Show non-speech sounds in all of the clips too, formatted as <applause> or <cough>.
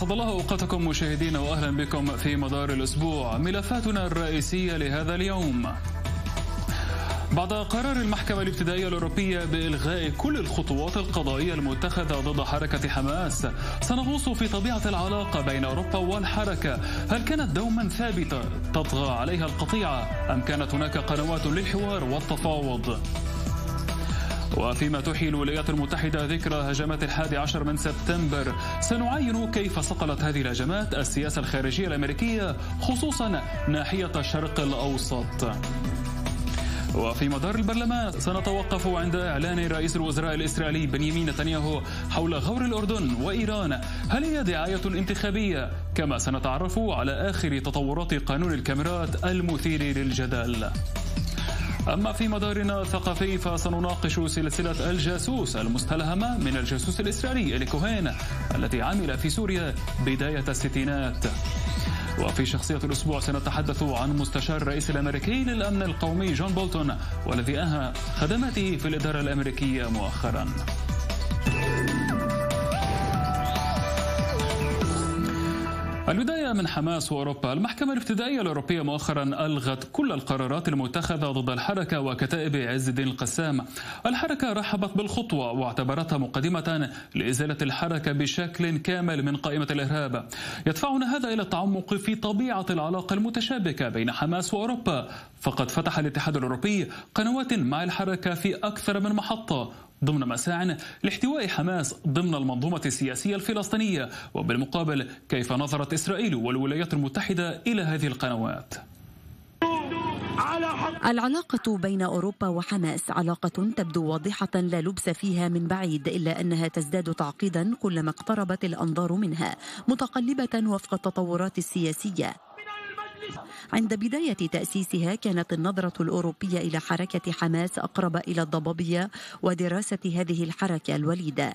أسعد الله أوقاتكم مشاهدين وأهلا بكم في مدار الأسبوع. ملفاتنا الرئيسية لهذا اليوم. بعد قرار المحكمة الابتدائية الأوروبية بإلغاء كل الخطوات القضائية المتخذة ضد حركة حماس سنغوص في طبيعة العلاقة بين أوروبا والحركة. هل كانت دوما ثابتة؟ تطغى عليها القطيعة أم كانت هناك قنوات للحوار والتفاوض؟ وفيما تحيي الولايات المتحدة ذكرى هجمات الحادي عشر من سبتمبر. سنعاين كيف صقلت هذه الهجمات السياسة الخارجية الأمريكية خصوصا ناحية الشرق الأوسط. وفي مدار البرلمان سنتوقف عند إعلان رئيس الوزراء الإسرائيلي بنيامين نتنياهو حول غور الأردن وإيران. هل هي دعاية انتخابية؟ كما سنتعرف على آخر تطورات قانون الكاميرات المثير للجدل. أما في مدارنا الثقافي فسنناقش سلسلة الجاسوس المستلهمة من الجاسوس الإسرائيلي إلي كوهين الذي عمل في سوريا بداية الستينات. وفي شخصية الأسبوع سنتحدث عن مستشار الرئيس الأمريكي للأمن القومي جون بولتون والذي أنهى خدماته في الإدارة الأمريكية مؤخراً. البداية من حماس وأوروبا. المحكمة الابتدائية الأوروبية مؤخرا ألغت كل القرارات المتخذة ضد الحركة وكتائب عز الدين القسام. الحركة رحبت بالخطوة واعتبرتها مقدمة لإزالة الحركة بشكل كامل من قائمة الإرهاب. يدفعنا هذا إلى التعمق في طبيعة العلاقة المتشابكة بين حماس وأوروبا. فقد فتح الاتحاد الأوروبي قنوات مع الحركة في أكثر من محطة ضمن مساع لاحتواء حماس ضمن المنظومة السياسية الفلسطينية وبالمقابل كيف نظرت إسرائيل والولايات المتحدة إلى هذه القنوات. العلاقة بين أوروبا وحماس علاقة تبدو واضحة لا لبس فيها من بعيد إلا أنها تزداد تعقيدا كلما اقتربت الأنظار منها متقلبة وفق التطورات السياسية. عند بداية تأسيسها كانت النظرة الأوروبية إلى حركة حماس أقرب إلى الضبابية ودراسة هذه الحركة الوليدة.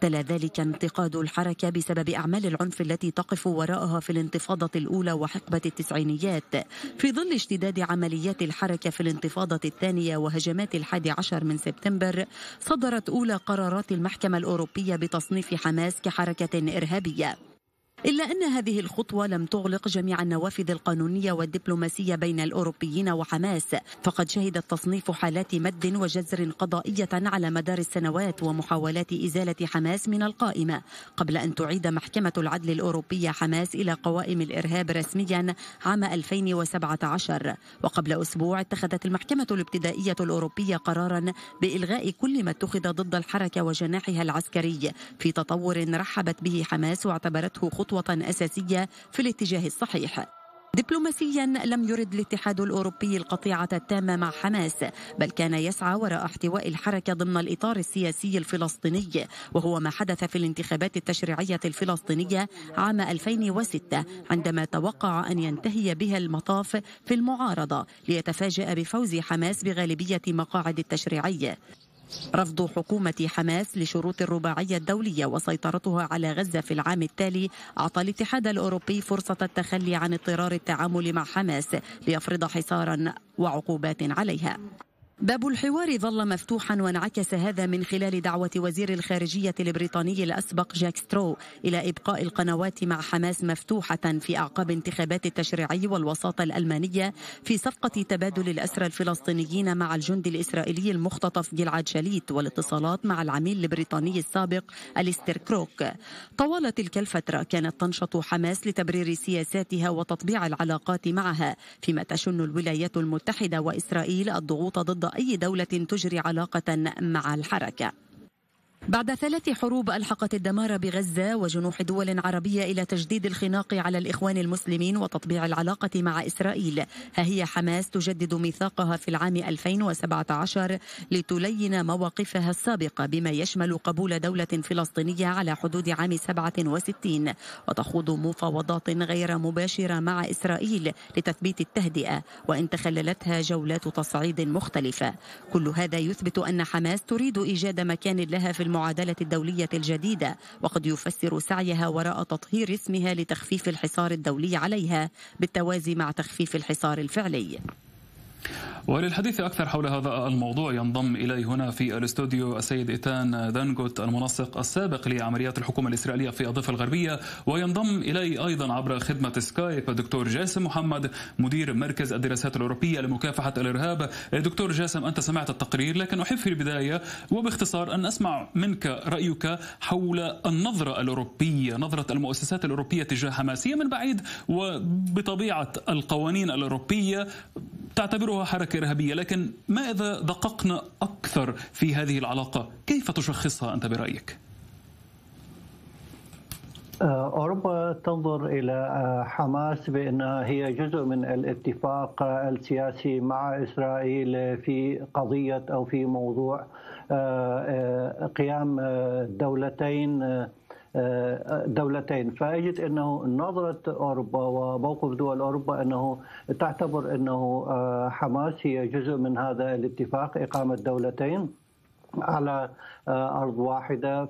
تلا ذلك انتقاد الحركة بسبب أعمال العنف التي تقف وراءها في الانتفاضة الأولى وحقبة التسعينيات. في ظل اشتداد عمليات الحركة في الانتفاضة الثانية وهجمات الحادي عشر من سبتمبر صدرت أولى قرارات المحكمة الأوروبية بتصنيف حماس كحركة إرهابية. إلا أن هذه الخطوة لم تغلق جميع النوافذ القانونية والدبلوماسية بين الأوروبيين وحماس. فقد شهدت تصنيف حالات مد وجزر قضائية على مدار السنوات ومحاولات إزالة حماس من القائمة. قبل أن تعيد محكمة العدل الأوروبية حماس إلى قوائم الإرهاب رسميا عام 2017 وقبل أسبوع اتخذت المحكمة الابتدائية الأوروبية قرارا بإلغاء كل ما اتخذ ضد الحركة وجناحها العسكري. في تطور رحبت به حماس واعتبرته خطوة خطوة أساسية في الاتجاه الصحيح. دبلوماسيا لم يرد الاتحاد الأوروبي القطيعة التامة مع حماس بل كان يسعى وراء احتواء الحركة ضمن الإطار السياسي الفلسطيني وهو ما حدث في الانتخابات التشريعية الفلسطينية عام 2006 عندما توقع أن ينتهي بها المطاف في المعارضة ليتفاجأ بفوز حماس بغالبية مقاعد التشريعيه رفض حكومة حماس لشروط الرباعية الدولية وسيطرتها على غزة في العام التالي أعطى الاتحاد الأوروبي فرصة التخلي عن اضطرار التعامل مع حماس ليفرض حصارا وعقوبات عليها. باب الحوار ظل مفتوحا وانعكس هذا من خلال دعوة وزير الخارجية البريطاني الأسبق جاك سترو إلى إبقاء القنوات مع حماس مفتوحة في أعقاب انتخابات التشريعي والوساطة الألمانية في صفقة تبادل الأسرى الفلسطينيين مع الجندي الإسرائيلي المختطف جلعاد شاليت والاتصالات مع العميل البريطاني السابق أليستر كروك. طوال تلك الفترة كانت تنشط حماس لتبرير سياساتها وتطبيع العلاقات معها فيما تشن الولايات المتحدة وإسرائيل الضغوط ضد أي دولة تجري علاقة مع الحركة. بعد ثلاث حروب ألحقت الدمار بغزة وجنوح دول عربية إلى تجديد الخناق على الإخوان المسلمين وتطبيع العلاقة مع إسرائيل. ها هي حماس تجدد ميثاقها في العام 2017 لتلين مواقفها السابقة بما يشمل قبول دولة فلسطينية على حدود عام 67 وتخوض مفاوضات غير مباشرة مع إسرائيل لتثبيت التهدئة وإن تخللتها جولات تصعيد مختلفة. كل هذا يثبت أن حماس تريد إيجاد مكان لها في المعادلة الدولية الجديدة وقد يفسر سعيها وراء تطهير اسمها لتخفيف الحصار الدولي عليها بالتوازي مع تخفيف الحصار الفعلي. وللحديث أكثر حول هذا الموضوع ينضم إلي هنا في الاستوديو السيد إيتان دانغوت المنسق السابق لعمليات الحكومة الإسرائيلية في الضفة الغربية وينضم إلي أيضا عبر خدمة سكايب دكتور جاسم محمد مدير مركز الدراسات الأوروبية لمكافحة الإرهاب. دكتور جاسم أنت سمعت التقرير لكن أحب في البداية وباختصار أن أسمع منك رأيك حول النظرة الأوروبية نظرة المؤسسات الأوروبية تجاه حماس. هي من بعيد وبطبيعة القوانين الأوروبية تعتبرها حركة إرهابية لكن ما إذا دققنا أكثر في هذه العلاقة كيف تشخصها أنت برأيك؟ آه، أوروبا تنظر إلى آه، حماس بأنها هي جزء من الاتفاق السياسي مع إسرائيل في قضية أو في موضوع آه، قيام دولتين دولتين. فأجد أنه نظرة أوروبا وموقف دول أوروبا أنه تعتبر أنه حماس هي جزء من هذا الاتفاق إقامة دولتين على أرض واحدة.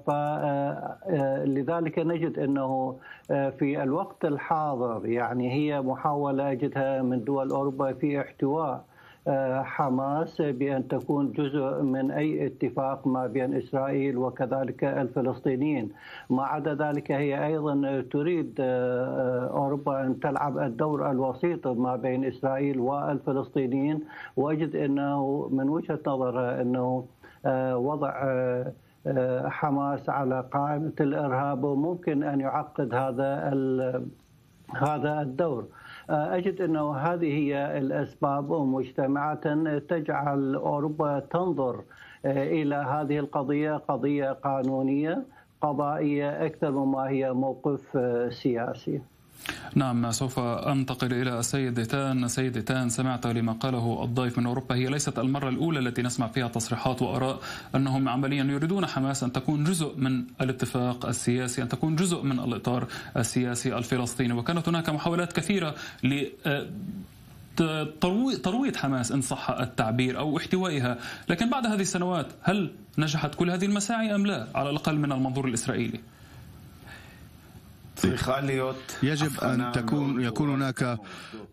فلذلك نجد إنه في الوقت الحاضر يعني هي محاولة أجدها من دول أوروبا في احتواء حماس بأن تكون جزء من أي اتفاق ما بين إسرائيل وكذلك الفلسطينيين، ما عدا ذلك هي أيضا تريد أوروبا أن تلعب الدور الوسيط ما بين إسرائيل والفلسطينيين. وأجد إنه من وجهة نظر إنه وضع حماس على قائمة الإرهاب وممكن أن يعقد هذا هذا الدور. أجد أنه هذه هي الأسباب مجتمعة تجعل أوروبا تنظر إلى هذه القضية قضية قانونية قضائية أكثر مما هي موقف سياسي. نعم سوف أنتقل إلى السيد تان. السيد تان سمعت لما قاله الضيف من أوروبا هي ليست المرة الأولى التي نسمع فيها تصريحات وآراء أنهم عمليا يريدون حماس أن تكون جزء من الاتفاق السياسي أن تكون جزء من الإطار السياسي الفلسطيني. وكانت هناك محاولات كثيرة ل ترويض حماس إن صح التعبير أو احتوائها، لكن بعد هذه السنوات هل نجحت كل هذه المساعي أم لا؟ على الأقل من المنظور الإسرائيلي؟ يجب أن تكون يكون هناك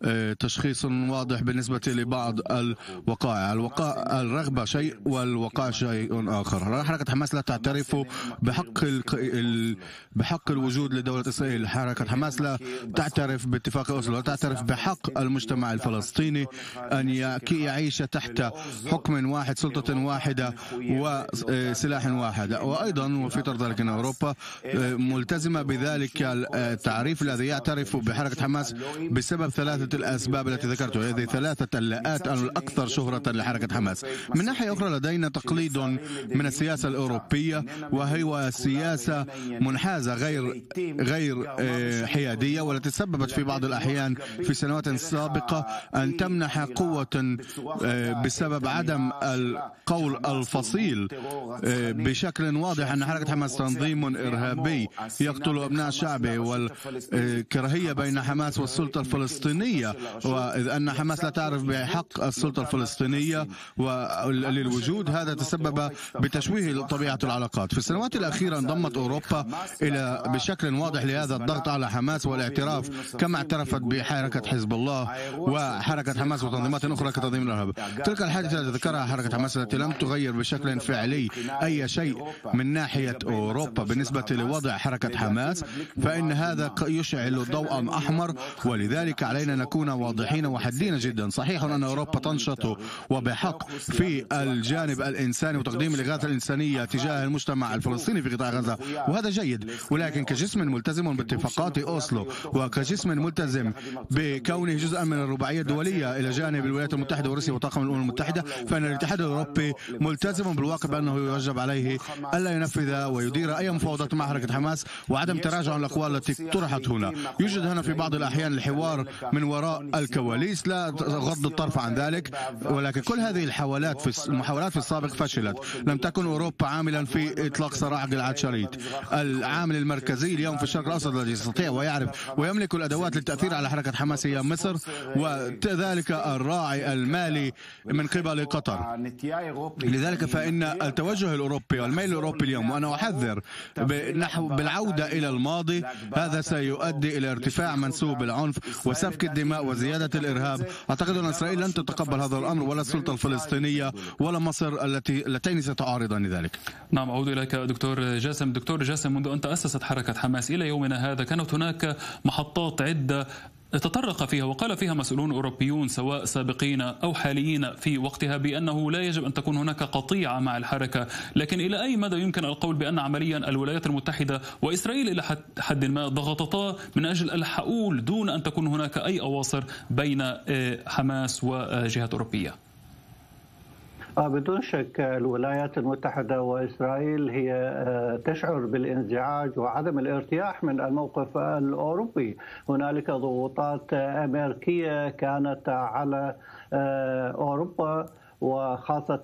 آه، تشخيص واضح بالنسبة لبعض الوقائع. الوقائع الرغبة شيء والوقائع شيء آخر. حركة حماس لا تعترف بحق بحق الوجود لدولة إسرائيل. حركة حماس لا تعترف باتفاق أوسلو لا تعترف بحق المجتمع الفلسطيني أن يعيش تحت حكم واحد سلطة واحدة وسلاح واحد. وأيضا وفي طرد ذلك أن أوروبا آه، ملتزمة بذلك التعريف الذي يعترف بحركة حماس بسبب ثلاثة الأسباب التي ذكرتها. هذه ثلاثة اللاءات الأكثر شهرة لحركة حماس. من ناحية أخرى لدينا تقليد من السياسة الأوروبية وهي سياسة منحازة غير غير آه، حيادية والتي تسببت في بعض الأحيان في سنوات سابقة أن تمنح قوة آه، بسبب عدم القول الفصيل آه، بشكل واضح أن حركة حماس تنظيم إرهابي يقتل أبناء الشعب. الشعبي والكراهية بين حماس والسلطة الفلسطينية وإذ أن حماس لا تعرف بحق السلطة الفلسطينية للوجود هذا تسبب بتشويه طبيعة العلاقات. في السنوات الأخيرة انضمت أوروبا إلى بشكل واضح لهذا الضغط على حماس والاعتراف كما اعترفت بحركة حزب الله وحركة حماس وتنظيمات أخرى كتنظيم الإرهاب تلك الحادثة التي ذكرها حركة حماس التي لم تغير بشكل فعلي أي شيء من ناحية أوروبا. بالنسبة لوضع حركة حماس فإن هذا يشعل ضوءا أحمر ولذلك علينا نكون واضحين وحدين جدا. صحيح أن أوروبا تنشط وبحق في الجانب الإنساني وتقديم الإغاثة الإنسانية تجاه المجتمع الفلسطيني في قطاع غزة وهذا جيد. ولكن كجسم ملتزم باتفاقات أوسلو وكجسم ملتزم بكونه جزءا من الرباعية الدولية إلى جانب الولايات المتحدة وروسيا وطاقم الأمم المتحدة فإن الاتحاد الأوروبي ملتزم بالواقع بأنه يجب عليه ألا ينفذ ويدير أي مفاوضات مع حركة حماس وعدم تراجع الأقوال التي طرحت هنا. يوجد هنا في بعض الأحيان الحوار من وراء الكواليس. لا غض الطرف عن ذلك ولكن كل هذه الحوالات في المحاولات في السابق فشلت. لم تكن أوروبا عاملا في إطلاق سراح قلعة شريط العامل المركزي اليوم في الشرق الأوسط الذي يستطيع ويعرف ويملك الأدوات للتأثير على حركة حماس هي مصر وذلك الراعي المالي من قبل قطر. لذلك فإن التوجه الأوروبي والميل الأوروبي اليوم وأنا أحذر بالعودة إلى الماضي هذا سيؤدي إلى ارتفاع منسوب العنف وسفك الدماء وزيادة الإرهاب. أعتقد أن إسرائيل لن تتقبل هذا الأمر ولا السلطة الفلسطينية ولا مصر التي اللتين ستعارضان ذلك. نعم أعود إليك دكتور جاسم. دكتور جاسم منذ أن تأسست حركة حماس إلى يومنا هذا كانت هناك محطات عدة تطرق فيها وقال فيها مسؤولون أوروبيون سواء سابقين أو حاليين في وقتها بأنه لا يجب أن تكون هناك قطيعة مع الحركة، لكن إلى أي مدى يمكن القول بأن عمليا الولايات المتحدة وإسرائيل إلى حد ما ضغطتا من أجل الحؤول دون أن تكون هناك أي أواصر بين آه، حماس وجهات أوروبية؟ آه، بدون شك الولايات المتحدة وإسرائيل هي آه، تشعر بالانزعاج وعدم الارتياح من الموقف الأوروبي. هنالك ضغوطات أمريكية كانت على آه، أوروبا. وخاصة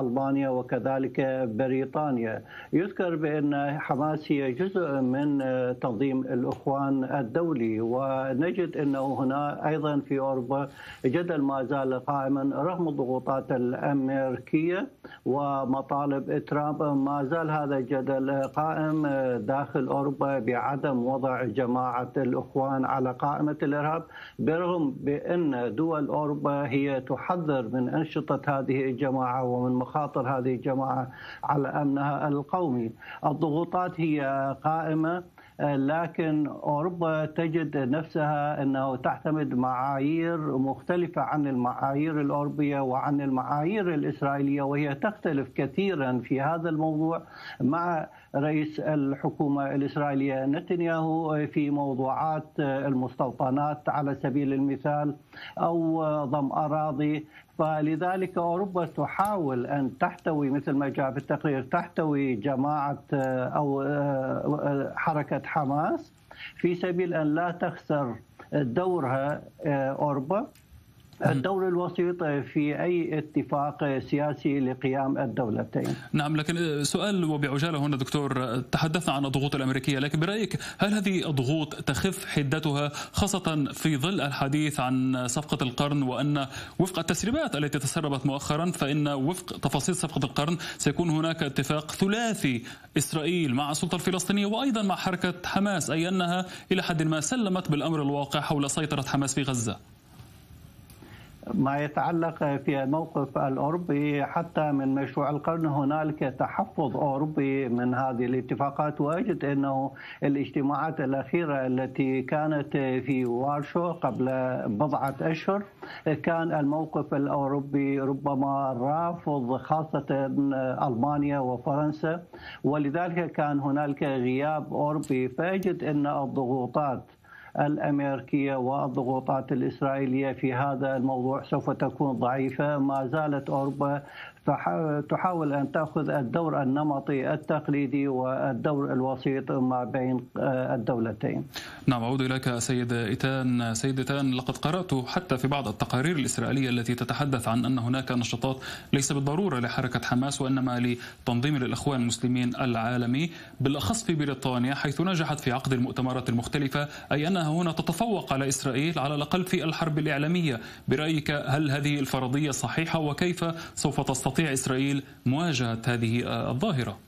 ألمانيا وكذلك بريطانيا. يذكر بأن حماس هي جزء من تنظيم الإخوان الدولي ونجد أنه هنا أيضا في أوروبا جدل ما زال قائما رغم الضغوطات الأمريكية ومطالب ترامب. ما زال هذا الجدل قائم داخل أوروبا بعدم وضع جماعة الإخوان على قائمة الإرهاب برغم بأن دول أوروبا هي تحذر من أنشطة هذه الجماعة ومن مخاطر هذه الجماعة على أمنها القومي. الضغوطات هي قائمة لكن أوروبا تجد نفسها أنه تعتمد معايير مختلفة عن المعايير الأوروبية وعن المعايير الإسرائيلية وهي تختلف كثيرا في هذا الموضوع مع رئيس الحكومة الإسرائيلية نتنياهو في موضوعات المستوطنات على سبيل المثال أو ضم أراضي فلذلك أوروبا تحاول أن تحتوي مثل ما جاء في التقرير تحتوي جماعة أو حركة حماس في سبيل أن لا تخسر دورها أوروبا. الدور الوسيط في أي اتفاق سياسي لقيام الدولتين. نعم لكن سؤال وبعجالة هنا دكتور. تحدثنا عن الضغوط الأمريكية لكن برأيك هل هذه الضغوط تخف حدتها خاصة في ظل الحديث عن صفقة القرن وأن وفق التسريبات التي تسربت مؤخرا فإن وفق تفاصيل صفقة القرن سيكون هناك اتفاق ثلاثي إسرائيل مع السلطة الفلسطينية وأيضا مع حركة حماس أي أنها إلى حد ما سلمت بالأمر الواقع حول سيطرة حماس في غزة. ما يتعلق في الموقف الأوروبي حتى من مشروع القرن هنالك تحفظ أوروبي من هذه الاتفاقات وأجد إنه الاجتماعات الأخيرة التي كانت في وارشو قبل بضعة أشهر كان الموقف الأوروبي ربما رافض خاصة ألمانيا وفرنسا ولذلك كان هنالك غياب أوروبي. فيجد إن الضغوطات الأمريكية والضغوطات الإسرائيلية في هذا الموضوع سوف تكون ضعيفة. ما زالت أوروبا تحاول أن تأخذ الدور النمطي التقليدي والدور الوسيط ما بين آه، الدولتين. نعم أعود إليك سيد إيتان، سيد إيتان لقد قرأت حتى في بعض التقارير الإسرائيلية التي تتحدث عن أن هناك نشاطات ليس بالضرورة لحركة حماس وإنما لتنظيم الاخوان المسلمين العالمي بالأخص في بريطانيا حيث نجحت في عقد المؤتمرات المختلفة أي أنها هنا تتفوق على إسرائيل على الأقل في الحرب الإعلامية، برأيك هل هذه الفرضية صحيحة؟ وكيف سوف تستطيع تستطيع إسرائيل مواجهة هذه الظاهرة.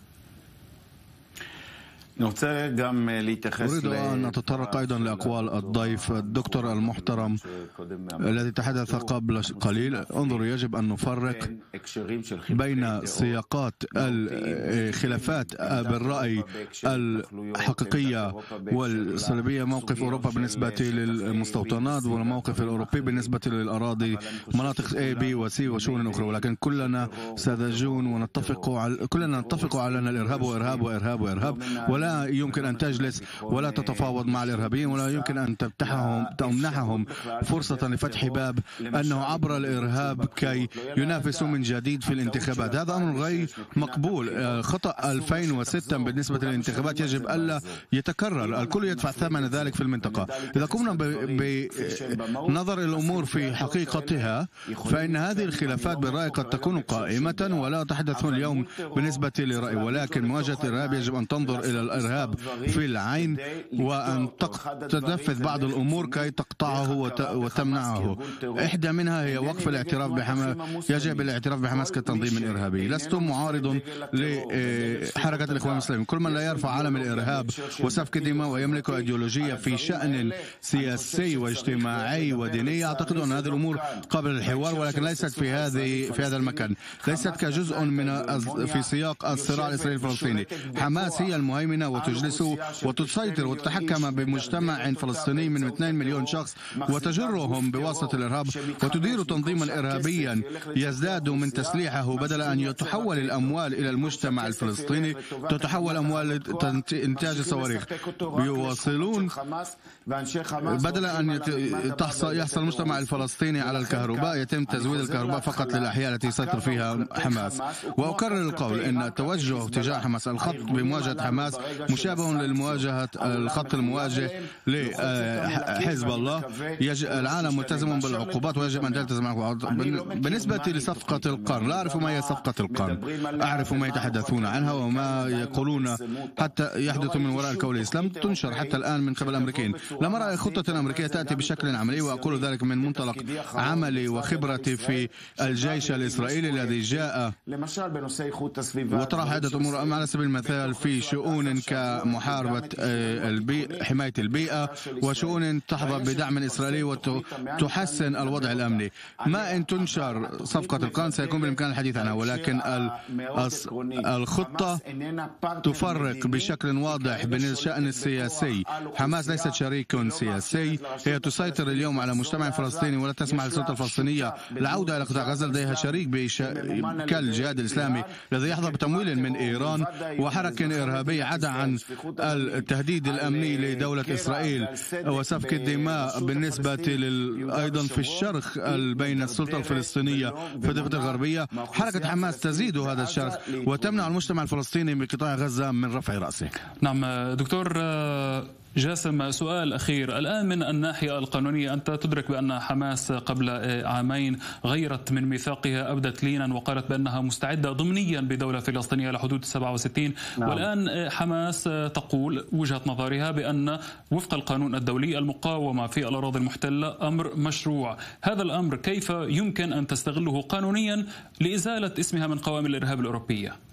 أريد أن نتطرق أيضا لأقوال الضيف الدكتور المحترم الذي تحدث قبل قليل. انظر يجب أن نفرق بين سياقات الخلافات بالرأي الحقيقية والسلبية موقف أوروبا بالنسبة للمستوطنات والموقف الأوروبي بالنسبة للأراضي. مناطق A B و C وشؤون أخرى. ولكن كلنا ساذجون ونتفق على كلنا نتفق على أن الإرهاب وإرهاب وإرهاب وإرهاب. ولا لا يمكن أن تجلس ولا تتفاوض مع الإرهابيين ولا يمكن أن تفتحهم تمنحهم فرصة لفتح باب أنه عبر الإرهاب كي ينافسوا من جديد في الانتخابات. هذا أمر غير مقبول. خطأ 2006 بالنسبة للانتخابات يجب ألا يتكرر. الكل يدفع ثمن ذلك في المنطقة. إذا قمنا بنظر الأمور في حقيقتها فإن هذه الخلافات بالرأي قد تكون قائمة ولا تحدث اليوم بالنسبة لرأي. ولكن مواجهة الإرهاب يجب أن تنظر إلى الإرهاب في العين وأن تنفذ بعض الأمور كي تقطعه وتمنعه. إحدى منها هي وقف الاعتراف بحماس يجب الاعتراف بحماس كتنظيم إرهابي لست معارض لحركة الإخوان المسلمين. كل من لا يرفع علم الإرهاب وسفك الدماء ويملك أيديولوجية في شأن سياسي واجتماعي وديني. أعتقد أن هذه الأمور قبل الحوار ولكن ليست في هذه في هذا المكان. ليست كجزء من في سياق الصراع الإسرائيلي الفلسطيني حماس هي المهيمنة وتجلس وتسيطر وتتحكم بمجتمع فلسطيني من 2 مليون شخص وتجرهم بواسطة الإرهاب وتدير تنظيما إرهابيا يزداد من تسليحه بدل أن يتحول الأموال إلى المجتمع الفلسطيني تتحول أموال إنتاج الصواريخ يواصلون بدل أن يحصل المجتمع الفلسطيني على الكهرباء يتم تزويد الكهرباء فقط للأحياء التي يسيطر فيها حماس. وأكرر القول أن التوجه تجاه حماس الخط بمواجهة حماس مشابه للمواجهة الخط المواجه لحزب الله. العالم ملتزم بالعقوبات ويجب أن تلتزم بالنسبة لصفقة القرن لا أعرف ما هي صفقة القرن. أعرف ما يتحدثون عنها وما يقولون حتى يحدث من وراء الكواليس لم تنشر حتى الآن من قبل الأمريكيين لم أرى خطة أمريكية تأتي بشكل عملي وأقول ذلك من منطلق عملي وخبرتي في الجيش الإسرائيلي الذي جاء وطرح عدة أمور. على سبيل المثال في شؤون كمحاربة آه، البيئة حماية البيئة وشؤون تحظى بدعم إسرائيلي وتحسن الوضع الأمني ما إن تنشر صفقة القرن سيكون بالإمكان الحديث عنها ولكن الخطة تفرق بشكل واضح بين الشأن السياسي حماس ليست شريك سياسي هي تسيطر اليوم على المجتمع الفلسطيني ولا تسمح للسلطة الفلسطينية العودة إلى قطاع غزة لديها شريك. كالجهاد الإسلامي الذي يحظى بتمويل من إيران وحركة إرهابية عدا عن التهديد الأمني لدولة إسرائيل. وسفك الدماء بالنسبة لل... أيضا في الشرخ بين السلطة الفلسطينية في الضفة الغربية. حركة حماس تزيد هذا الشرخ وتمنع المجتمع الفلسطيني بقطاع غزة من رفع رأسه. نعم دكتور جاسم سؤال أخير. الآن من الناحية القانونية أنت تدرك بأن حماس قبل عامين غيرت من ميثاقها أبدت لينا وقالت بأنها مستعدة ضمنيا بدولة فلسطينية لحدود 67 نعم. والآن حماس تقول وجهة نظرها بأن وفق القانون الدولي المقاومة في الأراضي المحتلة أمر مشروع. هذا الأمر كيف يمكن أن تستغله قانونيا لإزالة اسمها من قوائم الإرهاب الأوروبية؟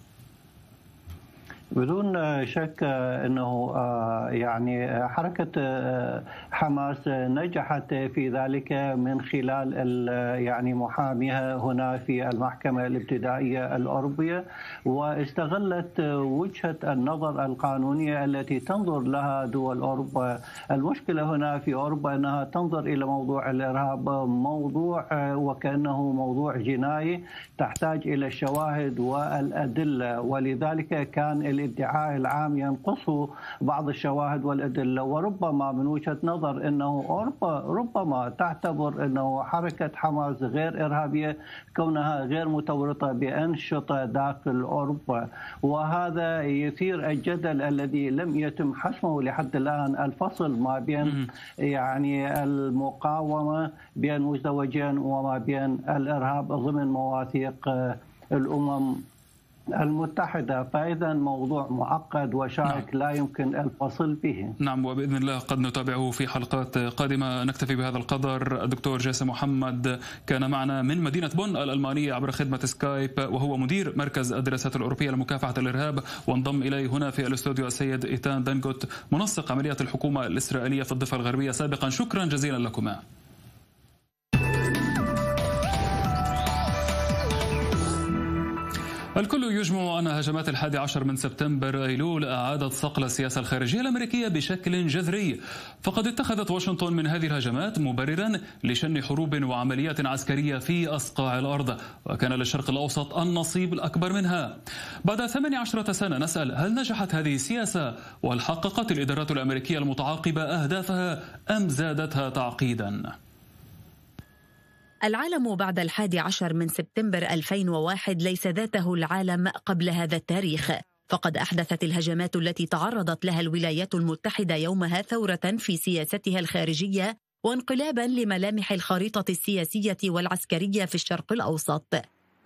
بدون شك إنه آه، يعني حركة آه، حماس نجحت في ذلك من خلال يعني محاميها هنا في المحكمة الابتدائية الأوروبية واستغلت وجهة النظر القانونية التي تنظر لها دول أوروبا، المشكلة هنا في أوروبا إنها تنظر إلى موضوع الإرهاب موضوع آه، وكأنه موضوع جنائي تحتاج إلى الشواهد والأدلة. ولذلك كان الادعاء العام ينقصه بعض الشواهد والأدلة. وربما من وجهة نظر أنه أوروبا ربما تعتبر أنه حركة حماس غير إرهابية كونها غير متورطة بأنشطة داخل أوروبا. وهذا يثير الجدل الذي لم يتم حسمه لحد الآن. الفصل ما بين يعني المقاومة بين مزدوجين وما بين الإرهاب ضمن مواثيق الأمم. المتحدة فإذا موضوع معقد وشائك نعم. لا يمكن الفصل به. نعم وبإذن الله قد نتابعه في حلقات قادمة. نكتفي بهذا القدر. الدكتور جاسم محمد كان معنا من مدينة بون الألمانية عبر خدمة سكايب وهو مدير مركز الدراسات الأوروبية لمكافحة الإرهاب. وانضم إلي هنا في الاستوديو السيد إيتان دنجوت منسق عمليات الحكومة الإسرائيلية في الضفة الغربية سابقا. شكرا جزيلا لكما. الكل يجمع أن هجمات الحادي عشر من سبتمبر أيلول أعادت صقل السياسة الخارجية الأمريكية بشكل جذري. فقد اتخذت واشنطن من هذه الهجمات مبررا لشن حروب وعمليات عسكرية في أصقاع الأرض وكان للشرق الأوسط النصيب الأكبر منها. بعد 18 سنة نسأل هل نجحت هذه السياسة؟ وهل حققت الإدارات الأمريكية المتعاقبة أهدافها أم زادتها تعقيدا؟ العالم بعد الحادي عشر من سبتمبر 2001 ليس ذاته العالم قبل هذا التاريخ. فقد أحدثت الهجمات التي تعرضت لها الولايات المتحدة يومها ثورة في سياستها الخارجية وانقلابا لملامح الخريطة السياسية والعسكرية في الشرق الأوسط.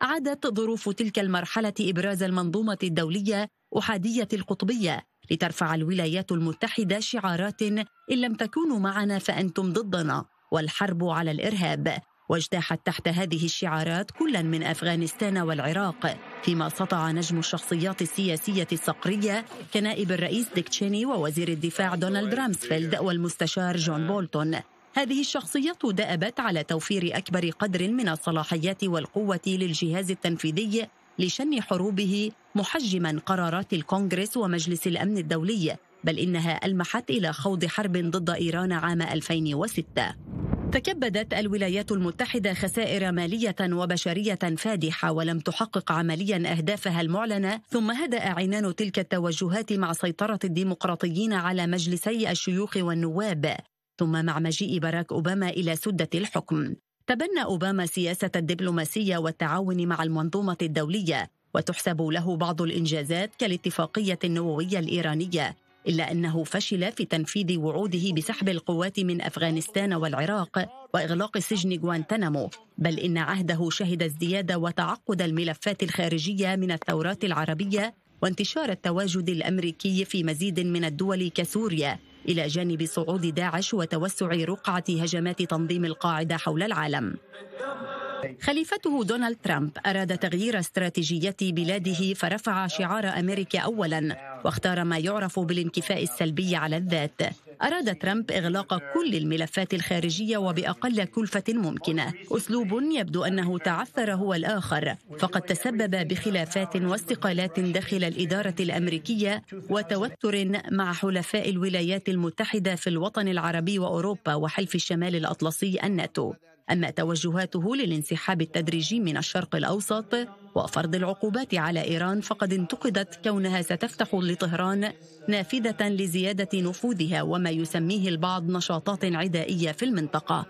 عادت ظروف تلك المرحلة إبراز المنظومة الدولية أحادية القطبية لترفع الولايات المتحدة شعارات إن لم تكونوا معنا فأنتم ضدنا والحرب على الإرهاب. واجتاحت تحت هذه الشعارات كلا من أفغانستان والعراق فيما سطع نجم الشخصيات السياسية الصقرية كنائب الرئيس ديك تشيني ووزير الدفاع دونالد رامسفيلد والمستشار جون بولتون. هذه الشخصيات دأبت على توفير أكبر قدر من الصلاحيات والقوة للجهاز التنفيذي لشن حروبه محجما قرارات الكونغرس ومجلس الأمن الدولي بل إنها ألمحت إلى خوض حرب ضد إيران عام 2006 تكبدت الولايات المتحدة خسائر مالية وبشرية فادحة ولم تحقق عمليا أهدافها المعلنة ثم هدأ عنان تلك التوجهات مع سيطرة الديمقراطيين على مجلسي الشيوخ والنواب ثم مع مجيء باراك أوباما إلى سدة الحكم. تبنى أوباما سياسة الدبلوماسية والتعاون مع المنظومة الدولية وتحسب له بعض الإنجازات كالاتفاقية النووية الإيرانية. إلا أنه فشل في تنفيذ وعوده بسحب القوات من أفغانستان والعراق وإغلاق سجن غوانتنامو بل إن عهده شهد ازدياد وتعقد الملفات الخارجية من الثورات العربية وانتشار التواجد الأمريكي في مزيد من الدول كسوريا إلى جانب صعود داعش وتوسع رقعة هجمات تنظيم القاعدة حول العالم. خليفته دونالد ترامب أراد تغيير استراتيجية بلاده فرفع شعار أمريكا أولا واختار ما يعرف بالانكفاء السلبي على الذات. أراد ترامب إغلاق كل الملفات الخارجية وبأقل كلفة ممكنة. أسلوب يبدو أنه تعثر هو الآخر. فقد تسبب بخلافات واستقالات داخل الإدارة الأمريكية وتوتر مع حلفاء الولايات المتحدة في الوطن العربي وأوروبا وحلف الشمال الأطلسي الناتو. أما توجهاته للانسحاب التدريجي من الشرق الأوسط وفرض العقوبات على إيران فقد انتقدت كونها ستفتح لطهران نافذة لزيادة نفوذها وما يسميه البعض نشاطات عدائية في المنطقة.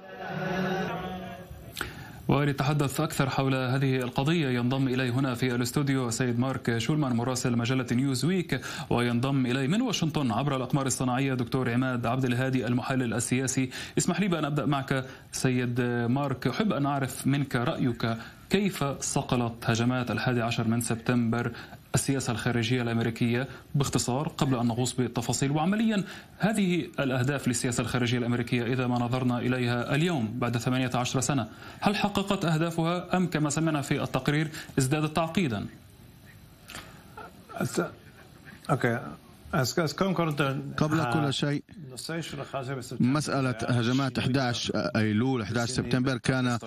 ولتحدث أكثر حول هذه القضية. ينضم إلي هنا في الاستوديو سيد مارك شولمان مراسل مجلة نيوز ويك وينضم إلي من واشنطن عبر الأقمار الصناعية دكتور عماد عبد الهادي المحلل السياسي. اسمح لي بأن أبدأ معك سيد مارك. أحب أن أعرف منك رأيك كيف صقلت هجمات الحادي عشر من سبتمبر السياسة الخارجية الأمريكية باختصار قبل أن نغوص بالتفاصيل وعمليا هذه الأهداف للسياسة الخارجية الأمريكية إذا ما نظرنا إليها اليوم بعد 18 سنة هل حققت أهدافها أم كما سمعنا في التقرير ازدادت تعقيدا؟ okay قبل كل شيء مسألة هجمات 11 أيلول 11 سبتمبر كان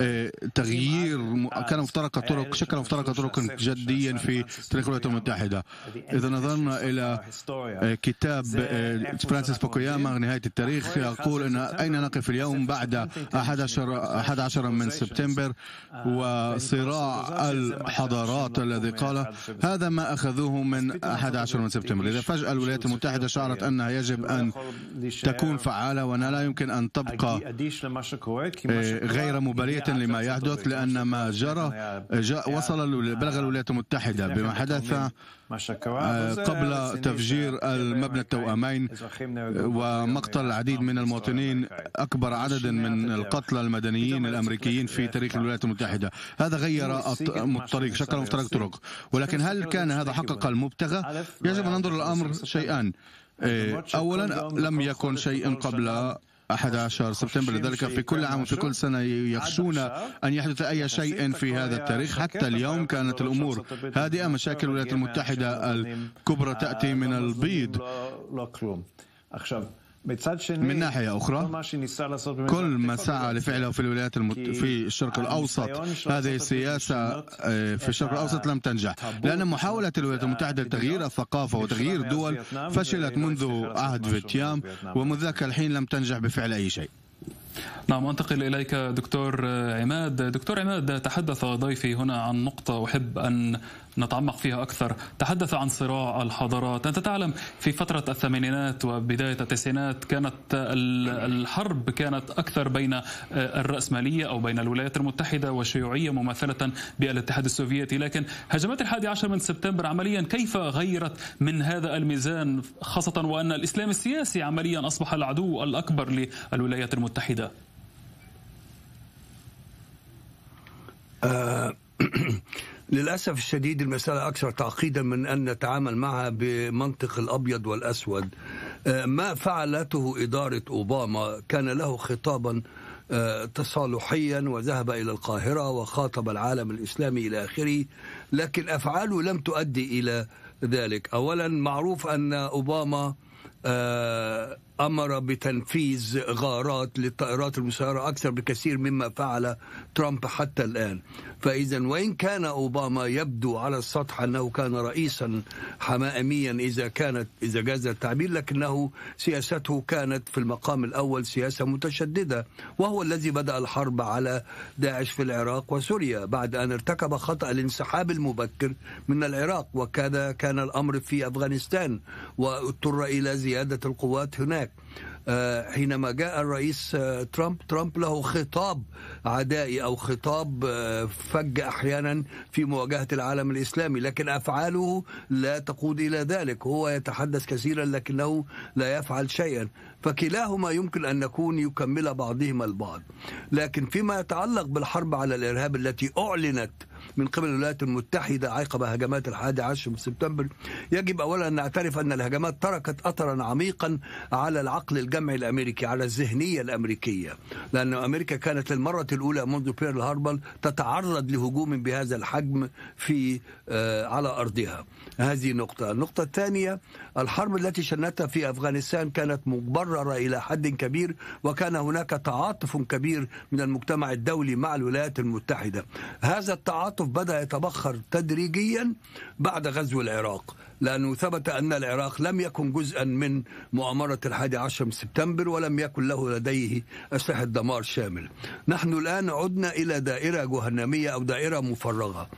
آه، تغيير كان مفترق طرق شكل مفترق طرق جديا في تاريخ الولايات المتحدة. إذا نظرنا إلى آه، كتاب آه، فرانسيس فوكوياما نهاية التاريخ يقول أن أين نقف اليوم بعد 11 11 من سبتمبر وصراع الحضارات الذي قال هذا ما أخذوه من 11 من سبتمبر. إذا فجأة الولايات المتحدة شعرت أنها يجب أن تكون فعالة وأنها لا يمكن أن تبقى آه، غير مبالية لما يحدث لأن ما جرى وصل بلغ الولايات المتحدة بما حدث قبل تفجير المبنى التوأمين ومقتل العديد من المواطنين أكبر عدد من القتلى المدنيين الأمريكيين في تاريخ الولايات المتحدة. هذا غير الطريق. شكل مفترق طرق. ولكن هل كان هذا حقق المبتغى؟ يجب أن ننظر الأمر شيئان إيه، أولا لم يكن شيء قبل 11 سبتمبر لذلك في كل عام وفي كل سنة يخشون أن يحدث أي شيء في هذا التاريخ حتى اليوم كانت الأمور هادئة مشاكل الولايات المتحدة الكبرى تأتي من البيض من ناحية أخرى كل ما سعى لفعله في الولايات المت... في الشرق الأوسط. هذه السياسة آه، في الشرق الأوسط لم تنجح. لأن محاولة الولايات المتحدة لتغيير الثقافة وتغيير دول فشلت منذ عهد فيتيام ومنذ ذاك الحين لم تنجح بفعل أي شيء. نعم أنتقل إليك دكتور عماد. دكتور عماد تحدث ضيفي هنا عن نقطة أحب أن نتعمق فيها أكثر. تحدث عن صراع الحضارات. أنت تعلم في فترة الثمانينات وبداية التسعينات كانت الحرب كانت أكثر بين الرأسمالية أو بين الولايات المتحدة والشيوعية ممثلة بالاتحاد السوفيتي. لكن هجمات الحادي عشر من سبتمبر عمليا كيف غيرت من هذا الميزان خاصة وأن الإسلام السياسي عمليا أصبح العدو الأكبر للولايات المتحدة؟ آه، <clears throat> للأسف الشديد المسألة أكثر تعقيدا من أن نتعامل معها بمنطق الأبيض والأسود. آه، ما فعلته إدارة أوباما كان له خطابا آه، تصالحيا وذهب إلى القاهرة وخاطب العالم الإسلامي إلى آخره لكن أفعاله لم تؤدي إلى ذلك. أولا معروف أن أوباما أمر بتنفيذ غارات للطائرات المسيرة أكثر بكثير مما فعل ترامب حتى الآن. فإذا وإن كان أوباما يبدو على السطح أنه كان رئيسا حمائميا إذا كانت إذا جاز التعبير لكنه سياسته كانت في المقام الأول سياسة متشددة وهو الذي بدأ الحرب على داعش في العراق وسوريا. بعد أن ارتكب خطأ الانسحاب المبكر من العراق وكذا كان الأمر في أفغانستان واضطر إلى زيادة القوات هناك. آه، حينما جاء الرئيس آه، ترامب ترامب له خطاب عدائي أو خطاب آه، فج أحيانا في مواجهة العالم الإسلامي لكن أفعاله لا تقود إلى ذلك. هو يتحدث كثيرا لكنه لا يفعل شيئا. فكلاهما يمكن أن نكون يكمل بعضهما البعض. لكن فيما يتعلق بالحرب على الإرهاب التي أعلنت من قبل الولايات المتحدة عقب هجمات الحادي عشر من سبتمبر يجب أولا أن نعترف أن الهجمات تركت أثرا عميقا على العقل الجمعي الأمريكي على الذهنية الأمريكية لأن أمريكا كانت للمرة الأولى منذ بيرل هاربل تتعرض لهجوم بهذا الحجم في آه، على أرضها. هذه نقطة. النقطة الثانية الحرب التي شنتها في أفغانستان كانت مبررة إلى حد كبير وكان هناك تعاطف كبير من المجتمع الدولي مع الولايات المتحدة. هذا التعاطف بدأ يتبخر تدريجيا بعد غزو العراق لأنه ثبت أن العراق لم يكن جزءا من مؤامرة الحادي عشر من سبتمبر ولم يكن له لديه أسلحة دمار شامل. نحن الآن عدنا إلى دائرة جهنمية أو دائرة مفرغة.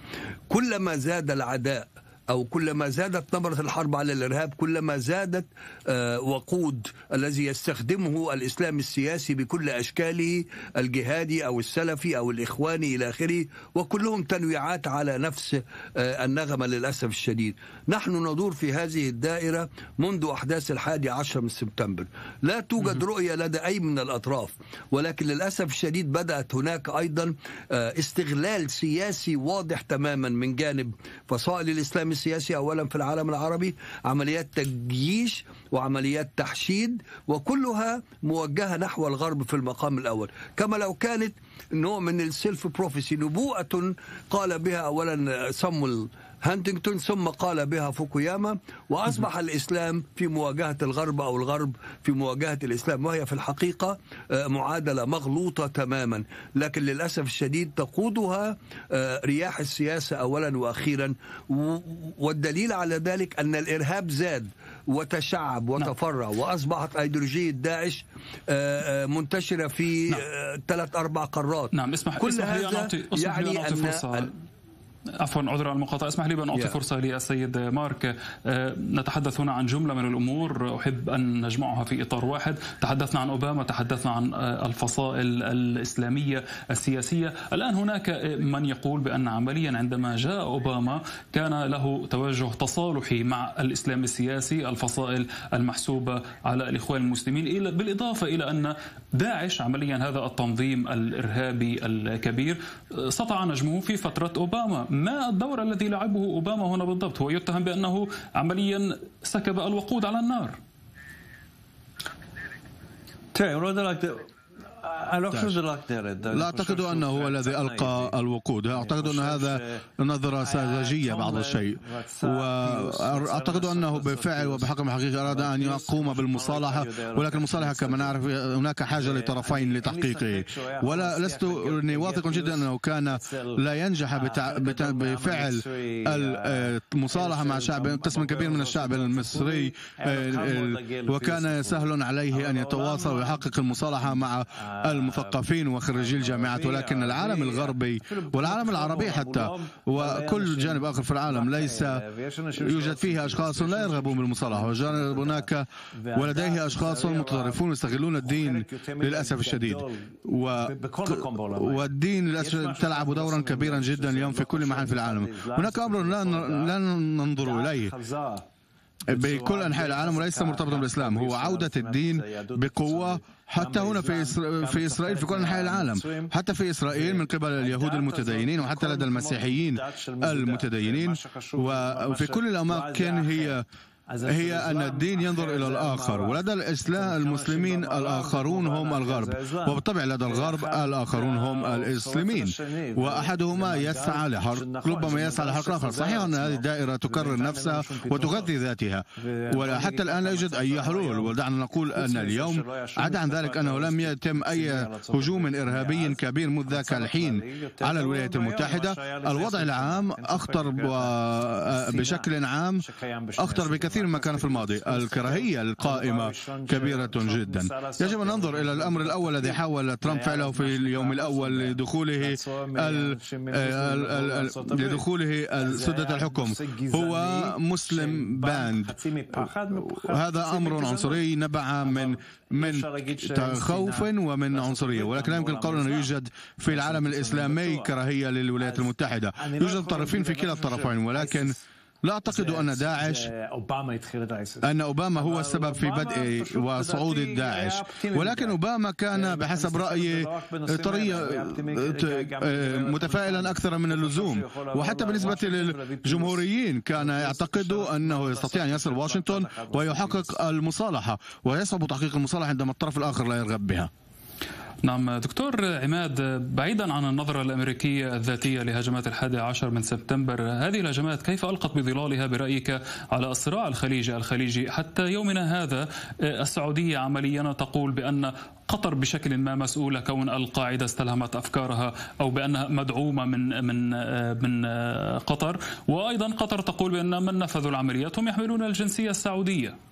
كلما زاد العداء أو كلما زادت نبرة الحرب على الإرهاب كلما زادت آه، وقود الذي يستخدمه الإسلام السياسي بكل أشكاله الجهادي أو السلفي أو الإخواني إلى آخره وكلهم تنويعات على نفس آه، النغمة للأسف الشديد. نحن ندور في هذه الدائرة منذ أحداث الحادي عشر من سبتمبر. لا توجد رؤية لدى أي من الأطراف ولكن للأسف الشديد بدأت هناك أيضا آه، استغلال سياسي واضح تماما من جانب فصائل الإسلام السياسي أولا في العالم العربي عمليات تجييش وعمليات تحشيد وكلها موجهة نحو الغرب في المقام الأول. كما لو كانت نوع من السيلف بروفيسي نبوءة قال بها أولا صمويل هانتنغتون ثم قال بها فوكوياما وأصبح الإسلام في مواجهة الغرب أو الغرب في مواجهة الإسلام وهي في الحقيقة آه، معادلة مغلوطة تماما لكن للأسف الشديد تقودها آه، رياح السياسة اولا وأخيرا والدليل على ذلك أن الإرهاب زاد وتشعب نعم. وتفرع وأصبحت أيديولوجية داعش آه، منتشرة في نعم. ثلاث أربع قارات نعم اسمح كل اسمح هذا يعني أن عفوا عذرا على المقاطعة. اسمح لي بأن أعطي yeah. فرصة للسيد مارك. آه، نتحدث هنا عن جملة من الأمور. أحب أن نجمعها في إطار واحد. تحدثنا عن أوباما تحدثنا عن آه، الفصائل الإسلامية السياسية. الآن هناك من يقول بأن عمليا عندما جاء أوباما كان له توجه تصالحي مع الإسلام السياسي الفصائل المحسوبة على الإخوان المسلمين. بالإضافة إلى أن داعش عمليا هذا التنظيم الإرهابي الكبير آه، سطع نجمه في فترة أوباما. ما الدور الذي لعبه أوباما هنا بالضبط؟ هو يتهم بأنه عمليا سكب الوقود على النار. لا أعتقد أنه هو الذي ألقى الوقود أعتقد أن هذا نظرة ساذجية بعض الشيء وأعتقد أنه بالفعل وبحكم الحقيقة أراد أن يقوم بالمصالحة ولكن المصالحة كما نعرف هناك حاجة لطرفين لتحقيقه ولا لست واثق جدا أنه كان لا ينجح بفعل المصالحة مع شعب قسم كبير من الشعب المصري وكان سهل عليه أن يتواصل ويحقق المصالحة مع المثقفين وخريجي الجامعات ولكن العالم الغربي والعالم العربي حتى وكل جانب آخر في العالم ليس يوجد فيه أشخاص لا يرغبون بالمصالحة هناك ولديه أشخاص متطرفون يستغلون الدين للأسف الشديد. و... والدين للأسف تلعب دورا كبيرا جدا اليوم في كل محل في العالم. هناك أمر لا ننظر إليه. بكل أنحاء العالم وليس مرتبطا بالإسلام هو عودة الدين بقوة حتى هنا في في إسرائيل في كل أنحاء العالم. حتى في إسرائيل من قبل اليهود المتدينين وحتى لدى المسيحيين المتدينين وفي كل الاماكن هي هي أن الدين ينظر إلى الآخر. ولدى الإسلام المسلمين الآخرون هم الغرب. وبالطبع لدى الغرب الآخرون هم الإسلاميين وأحدهما يسعى لحرق ربما يسعى لحرق الآخر. صحيح أن هذه الدائرة تكرر نفسها وتغذي ذاتها. وحتى الآن لا يوجد أي حلول. ودعنا نقول أن اليوم عدا عن ذلك أنه لم يتم أي هجوم إرهابي كبير منذ ذاك الحين. على الولايات المتحدة الوضع العام أخطر بشكل عام أخطر بكثير كثير مما كان في الماضي. الكراهية القائمة كبيرة جدا. يجب أن ننظر إلى الأمر الأول الذي حاول ترامب فعله في اليوم الأول لدخوله لدخوله سدة الحكم. هو مسلم باند. هذا أمر عنصري نبع من من خوف ومن عنصرية. ولكن لا يمكن القول أنه يوجد في العالم الإسلامي كراهية للولايات المتحدة. يوجد طرفين في كلا الطرفين ولكن لا أعتقد أن داعش أن أوباما هو السبب في بدء وصعود داعش ولكن أوباما كان بحسب رأيي طريقة متفائلا أكثر من اللزوم وحتى بالنسبة للجمهوريين كان يعتقد أنه يستطيع أن يصل واشنطن ويحقق المصالحة ويصعب تحقيق المصالحة عندما الطرف الآخر لا يرغب بها. نعم دكتور عماد بعيدا عن النظرة الأمريكية الذاتية لهجمات الحادي عشر من سبتمبر هذه الهجمات كيف ألقت بظلالها برأيك على الصراع الخليجي الخليجي؟ حتى يومنا هذا السعودية عمليا تقول بأن قطر بشكل ما مسؤولة كون القاعدة استلهمت أفكارها أو بأنها مدعومة من من من قطر. وأيضا قطر تقول بأن من نفذوا العمليات؟ هم يحملون الجنسية السعودية.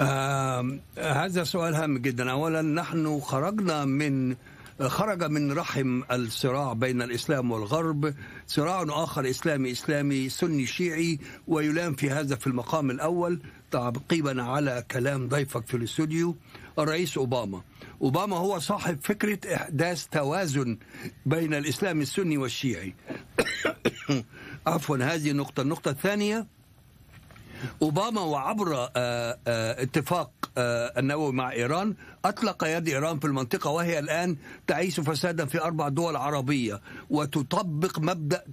آه هذا سؤال هام جدا. اولا نحن خرجنا من خرج من رحم الصراع بين الإسلام والغرب. صراع آخر إسلامي إسلامي سني شيعي ويلام في هذا في المقام الأول. تعقيبا على كلام ضيفك في الاستوديو الرئيس أوباما. أوباما هو صاحب فكرة إحداث توازن بين الإسلام السني والشيعي. <coughs> عفوا هذه النقطة. النقطة الثانية أوباما وعبر اتفاق النووي مع إيران أطلق يد إيران في المنطقة وهي الآن تعيش فسادا في أربع دول عربية وتطبق مبدأ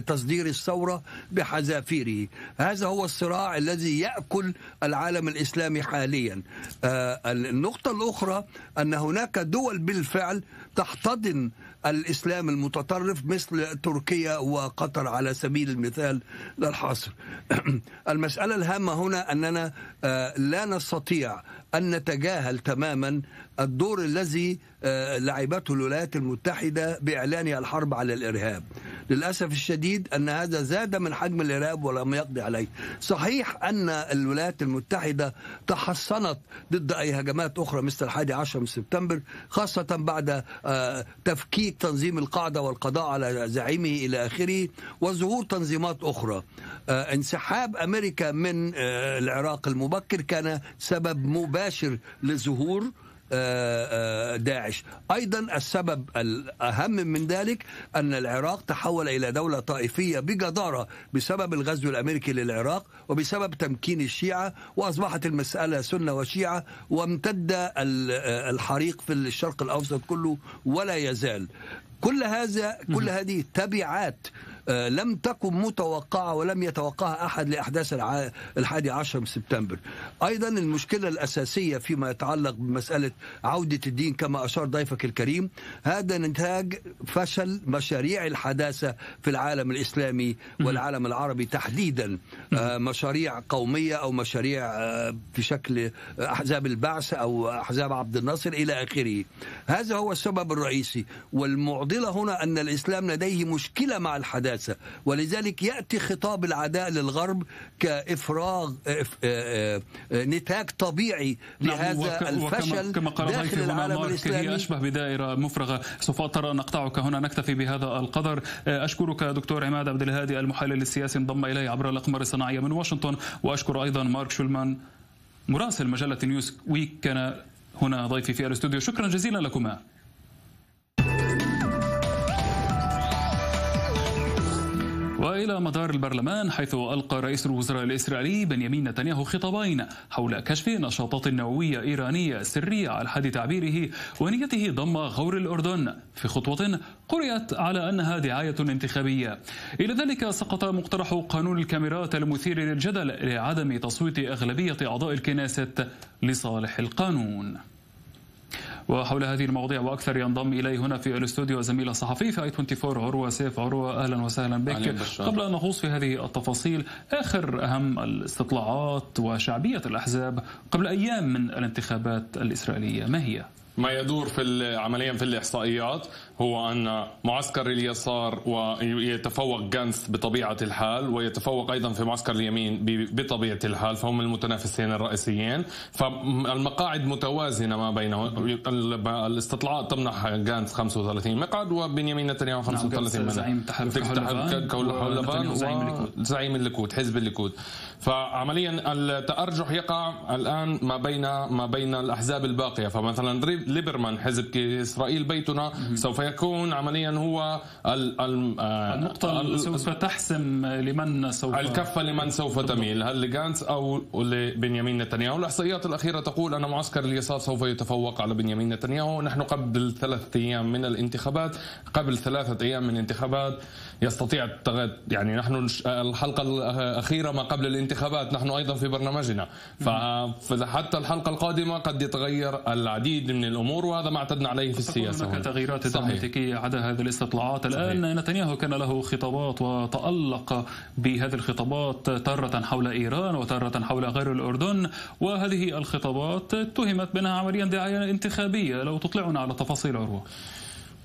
تصدير الثورة بحذافيره. هذا هو الصراع الذي يأكل العالم الإسلامي حاليا. النقطة الأخرى أن هناك دول بالفعل تحتضن الإسلام المتطرف مثل تركيا وقطر على سبيل المثال للحصر. <clears throat> المسألة الهامة هنا أننا لا نستطيع أن نتجاهل تماما الدور الذي لعبته الولايات المتحدة باعلانها الحرب على الإرهاب. للأسف الشديد أن هذا زاد من حجم الإرهاب ولم يقضي عليه. صحيح أن الولايات المتحدة تحصنت ضد أي هجمات أخرى مثل الحادي عشر من سبتمبر خاصة بعد تفكيك تنظيم القاعدة والقضاء على زعيمه إلى آخره وظهور تنظيمات أخرى. انسحاب أمريكا من العراق المبكر كان سبب مباشر لظهور داعش. أيضا السبب الأهم من ذلك أن العراق تحول إلى دولة طائفية بجدارة بسبب الغزو الأمريكي للعراق وبسبب تمكين الشيعة وأصبحت المسألة سنة وشيعة وامتد الحريق في الشرق الأوسط كله ولا يزال. كل هذا كل هذه تبعات لم تكن متوقعة ولم يتوقعها أحد لأحداث الحادي عشر من سبتمبر. أيضا المشكلة الأساسية فيما يتعلق بمسألة عودة الدين كما أشار ضيفك الكريم هذا نتاج فشل مشاريع الحداثة في العالم الإسلامي والعالم العربي تحديدا. مشاريع قومية أو مشاريع في شكل أحزاب البعث أو أحزاب عبد الناصر إلى آخره. هذا هو السبب الرئيسي. والمعضلة هنا أن الإسلام لديه مشكلة مع الحداثة. السياسة. ولذلك يأتي خطاب العداء للغرب كإفراغ نتاج طبيعي لهذا الفشل كما قال داخل العالم الإسلامي. هي أشبه بدائرة مفرغة. سوف أضطر أن أقطعك هنا نكتفي بهذا القدر. أشكرك دكتور عماد عبد الهادي المحلل السياسي انضم إلي عبر الأقمار الصناعية من واشنطن. وأشكر أيضا مارك شولمان مراسل مجلة نيوز ويك كان هنا ضيفي في الأستوديو. شكرا جزيلا لكما. وإلى مدار البرلمان حيث ألقى رئيس الوزراء الإسرائيلي بنيامين نتنياهو خطابين حول كشف نشاطات نووية إيرانية سرية على حد تعبيره ونيته ضم غور الأردن في خطوة قرأت على انها دعايه انتخابية. إلى ذلك سقط مقترح قانون الكاميرات المثير للجدل لعدم تصويت أغلبية أعضاء الكنيست لصالح القانون. وحول هذه المواضيع وأكثر ينضم إلي هنا في الاستوديو زميل الصحفي في آي 24 عروة سيف. عروة أهلا وسهلا بك. قبل أن نغوص في هذه التفاصيل آخر أهم الاستطلاعات وشعبية الأحزاب قبل أيام من الانتخابات الإسرائيلية ما هي؟ ما يدور في عمليا في الإحصائيات. هو أن معسكر اليسار ويتفوق غانتس بطبيعة الحال ويتفوق أيضا في معسكر اليمين بطبيعة الحال فهم المتنافسين الرئيسيين. فالمقاعد متوازنة ما بينهم الاستطلاعات تمنح غانتس 35 مقعد وبنيامين نتنياهو 35 نعم زعيم تحالف كحول لفان وزعيم الليكود حزب الليكود. فعمليا التأرجح يقع الآن ما بين ما بين الأحزاب الباقية. فمثلا ليبرمان حزب إسرائيل بيتنا سوف يكون عمليا هو ال ال آه، النقطة ال سوف تحسم لمن سوف الكفة لمن سوف تميل هل لجانس أو لبنيامين نتنياهو؟ الإحصائيات الأخيرة تقول أن معسكر اليسار سوف يتفوق على بنيامين نتنياهو. نحن قبل ثلاثة أيام من الانتخابات قبل ثلاثة أيام من الانتخابات يستطيع يعني نحن الحلقة الأخيرة ما قبل الانتخابات نحن أيضا في برنامجنا. فحتى الحلقة القادمة قد يتغير العديد من الأمور وهذا ما اعتدنا عليه في السياسة هناك تغييرات دراماتيكية عدا هذه الاستطلاعات. صحيح. نتنياهو كان له خطابات وتألق بهذه الخطابات تارة حول إيران وتارة حول غير الأردن وهذه الخطابات اتهمت بأنها عمليا دعاية انتخابية. لو تطلعنا على تفاصيل عروة.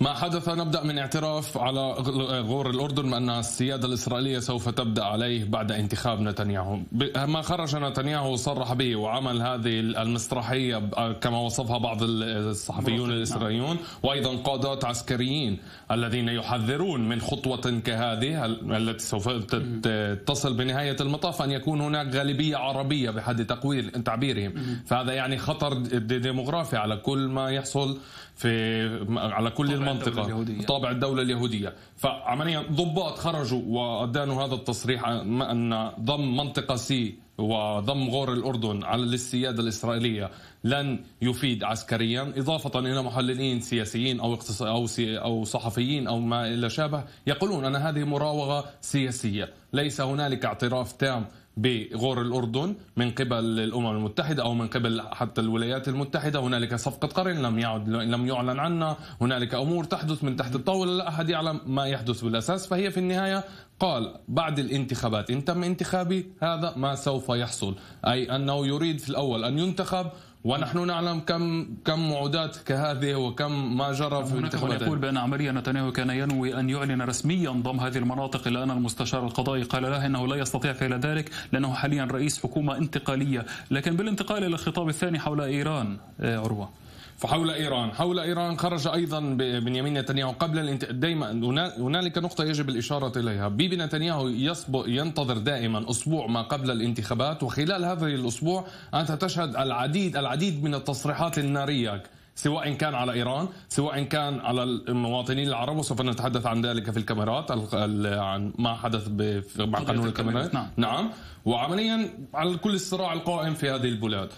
ما حدث نبدأ من اعتراف على غور الأردن بأن السيادة الإسرائيلية سوف تبدأ عليه بعد انتخاب نتنياهو. ما خرج نتنياهو وصرح به وعمل هذه المسرحية كما وصفها بعض الصحفيون نعم. الإسرائيليون وأيضا قادات عسكريين الذين يحذرون من خطوة كهذه التي سوف تصل بنهاية المطاف أن يكون هناك غالبية عربية بحد تقوير تعبيرهم. فهذا يعني خطر ديموغرافي على كل ما يحصل في على كل المنطقة طابع الدولة اليهودية. فعمليا ضباط خرجوا وأدانوا هذا التصريح أن ضم منطقة C وضم غور الأردن على السيادة الإسرائيلية لن يفيد عسكريا إضافة إلى محللين سياسيين أو أو أو صحفيين أو ما إلى شابه يقولون أن هذه مراوغة سياسية. ليس هنالك اعتراف تام بغور الأردن من قبل الأمم المتحدة أو من قبل حتى الولايات المتحدة. هنالك صفقة قرن لم يعد لم يعلن عنها هنالك أمور تحدث من تحت الطاولة. لا أحد يعلم ما يحدث بالأساس. فهي في النهاية قال بعد الانتخابات إن تم انتخابي هذا ما سوف يحصل. أي أنه يريد في الأول أن ينتخب ونحن نعلم كم كم وعودات كهذه وكم ما جرى في الانتخابات. يقول بأن عمليا نتنياهو كان ينوي أن يعلن رسميا ضم هذه المناطق الا أن المستشار القضائي قال له إنه لا يستطيع فعل ذلك لأنه حاليا رئيس حكومة انتقالية. لكن بالانتقال إلى الخطاب الثاني حول إيران آه، عروة. فحول إيران، حول إيران خرج أيضا بنيامين نتنياهو قبل الانت... دائما هنالك نقطة يجب الإشارة إليها، بيبي نتنياهو يسبق ينتظر دائما أسبوع ما قبل الانتخابات وخلال هذا الأسبوع أنت تشهد العديد العديد من التصريحات النارية سواء كان على إيران سواء كان على المواطنين العرب وسوف نتحدث عن ذلك في الكاميرات. عن ما حدث مع قانون الكاميرات. نعم. نعم. وعمليا على كل الصراع القائم في هذه البلاد.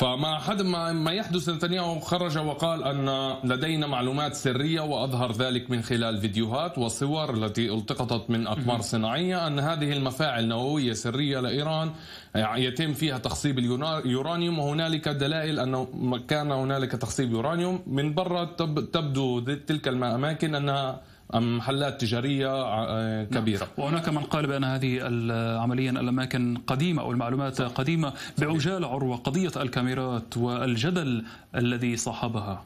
فما حد ما, ما يحدث نتنياهو خرج وقال أن لدينا معلومات سرية وأظهر ذلك من خلال فيديوهات وصور التي التقطت من اقمار صناعية أن هذه المفاعل نوويه سرية لإيران يتم فيها تخصيب اليورانيوم وهنالك دلائل انه كان هنالك تخصيب يورانيوم. من برا تبدو تلك الأماكن أنها محلات تجارية آه، كبيرة نعم. وهناك من قال بأن هذه عمليا الأماكن قديمة أو المعلومات قديمة بعجالة عروة قضية الكاميرات والجدل الذي صاحبها.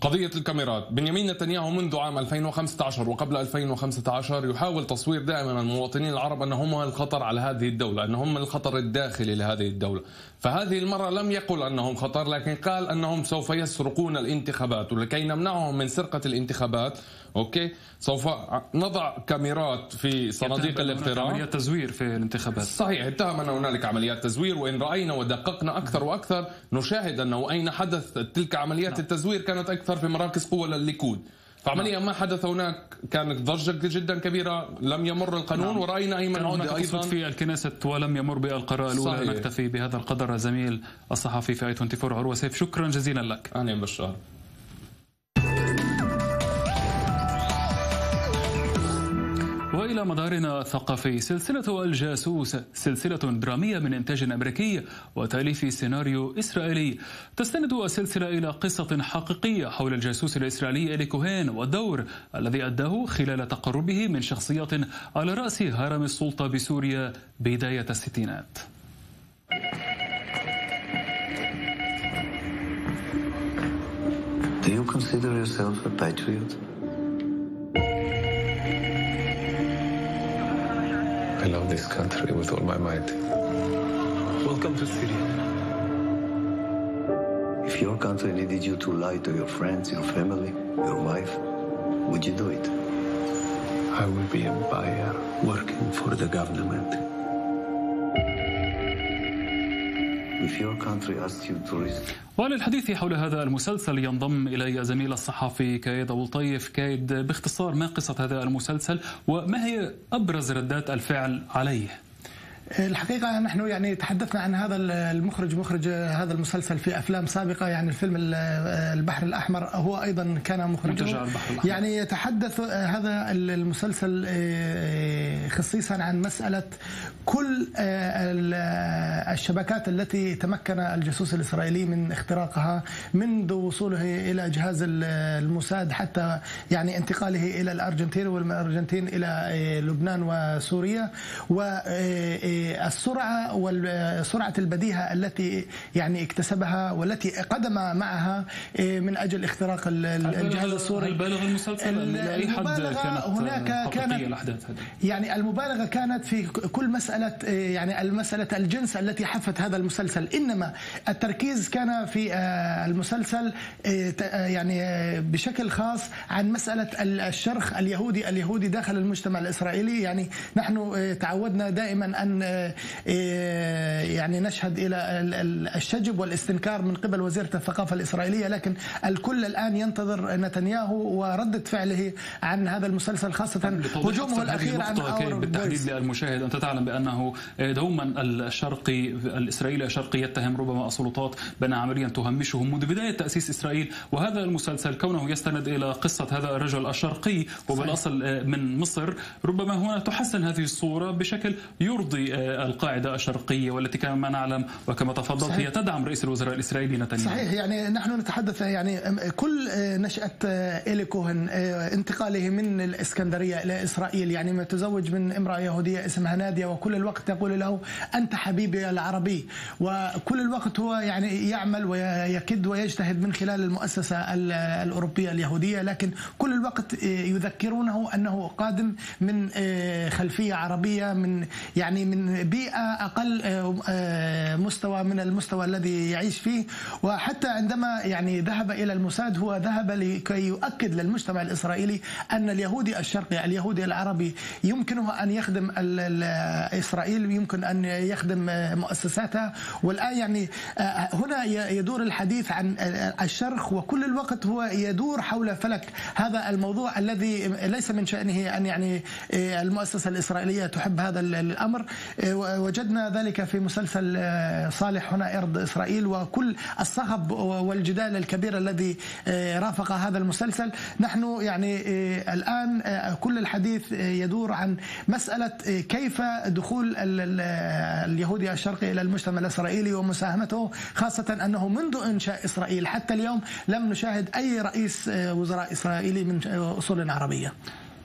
قضية الكاميرات. بنيامين نتنياهو منذ عام 2015 وقبل 2015 يحاول تصوير دائما المواطنين العرب أنهم الخطر على هذه الدولة أنهم الخطر الداخلي لهذه الدولة. فهذه المرة لم يقل أنهم خطر لكن قال أنهم سوف يسرقون الانتخابات ولكي نمنعهم من سرقة الانتخابات. okay؟ سوف نضع كاميرات في صناديق الاقتراع. عمليات تزوير في الانتخابات. صحيح اتهم أن هنالك عمليات تزوير وإن رأينا ودققنا أكثر وأكثر نشاهد أنه أين حدث تلك عمليات نعم. التزوير كانت أكثر في مراكز قوة للليكود. فعمليا ما حدث هناك كانت ضجة جدا كبيرة لم يمر القانون نعم. ورأينا أيمن هناك أيضا. في الكنيست ولم يمر بالقراءة الأولى. نكتفي بهذا القدر زميل الصحفي في آي 24 عروة سيف. شكرا جزيلا لك. أهلا بشار وإلى مدارنا الثقافي سلسلة الجاسوس سلسلة درامية من إنتاج أمريكي وتأليف سيناريو إسرائيلي تستند السلسلة إلى قصة حقيقية حول الجاسوس الإسرائيلي الي كوهين والدور الذي أداه خلال تقربه من شخصيات على رأس هرم السلطة بسوريا بداية الستينات Do you consider yourself a patriot? I love this country with all my might. Welcome to Syria. If your country needed you to lie to your friends, your family, your wife, would you do it? I will be a buyer working for the government. If your country asked you to risk وللحديث حول هذا المسلسل ينضم إلي زميل الصحفي كايد أبو الطيف كايد باختصار ما قصة هذا المسلسل وما هي أبرز ردات الفعل عليه؟ الحقيقة نحن يعني تحدثنا عن هذا المخرج مخرج هذا المسلسل في أفلام سابقة يعني الفيلم البحر الأحمر هو أيضا كان مخرجه. يعني يتحدث هذا المسلسل آه، خصيصا عن مسألة كل آه، الشبكات التي تمكن الجاسوس الإسرائيلي من اختراقها منذ وصوله إلى جهاز الموساد حتى يعني انتقاله إلى الأرجنتين والأرجنتين إلى آه، لبنان وسوريا. و السرعة وسرعة البديهة التي يعني اكتسبها والتي قدم معها إيه، من أجل اختراق الجهاز السوري. هل بالغ المسلسل أي حد كانت هناك كانت يعني المبالغة كانت في كل مسألة إيه، يعني المسألة الجنس التي حفت هذا المسلسل. إنما التركيز كان في آه، المسلسل إيه، يعني بشكل خاص عن مسألة الشرخ اليهودي اليهودي داخل المجتمع الإسرائيلي. يعني نحن تعودنا دائما أن آه، يعني نشهد إلى الشجب والاستنكار من قبل وزيرة الثقافة الإسرائيلية لكن الكل الآن ينتظر نتنياهو وردة فعله عن هذا المسلسل خاصة هجومه الأخير عن بالتحديد للمشاهد أنت تعلم بأنه دوما الشرقي الإسرائيلي الشرقي يتهم ربما السلطات بأنها عمليا تهمشه منذ بداية تأسيس إسرائيل وهذا المسلسل كونه يستند إلى قصة هذا الرجل الشرقي وبالأصل من مصر ربما هنا تحسن هذه الصورة بشكل يرضي القاعدة الشرقية والتي كما نعلم وكما تفضلت هي تدعم رئيس الوزراء الإسرائيلي نتنياهو. صحيح يعني نحن نتحدث يعني كل نشأة إيلي كوهن انتقاله من الإسكندرية إلى إسرائيل يعني متزوج من امرأة يهودية اسمها نادية وكل الوقت تقول له أنت حبيبي العربي وكل الوقت هو يعني يعمل ويكد ويجتهد من خلال المؤسسة الأوروبية اليهودية لكن كل الوقت يذكرونه أنه قادم من خلفية عربية من يعني من بيئة أقل آه، آه، مستوى من المستوى الذي يعيش فيه. وحتى عندما يعني ذهب إلى الموساد هو ذهب لكي يؤكد للمجتمع الإسرائيلي أن اليهودي الشرقي اليهودي العربي يمكنه أن يخدم إسرائيل يمكن أن يخدم مؤسساتها والآن يعني آه، هنا يدور الحديث عن الشرخ وكل الوقت هو يدور حول فلك هذا الموضوع الذي ليس من شأنه أن يعني المؤسسة الإسرائيلية تحب هذا الأمر. آه، وجدنا ذلك في مسلسل آه، صالح هنا أرض إسرائيل وكل الصخب والجدال الكبير الذي آه، رافق هذا المسلسل. نحن يعني الآن كل الحديث يدور عن مسألة كيف دخول اليهودي الشرقي إلى المجتمع الإسرائيلي ومساهمته خاصة أنه منذ إنشاء إسرائيل حتى اليوم لم نشاهد أي رئيس وزراء إسرائيلي من أصول عربية.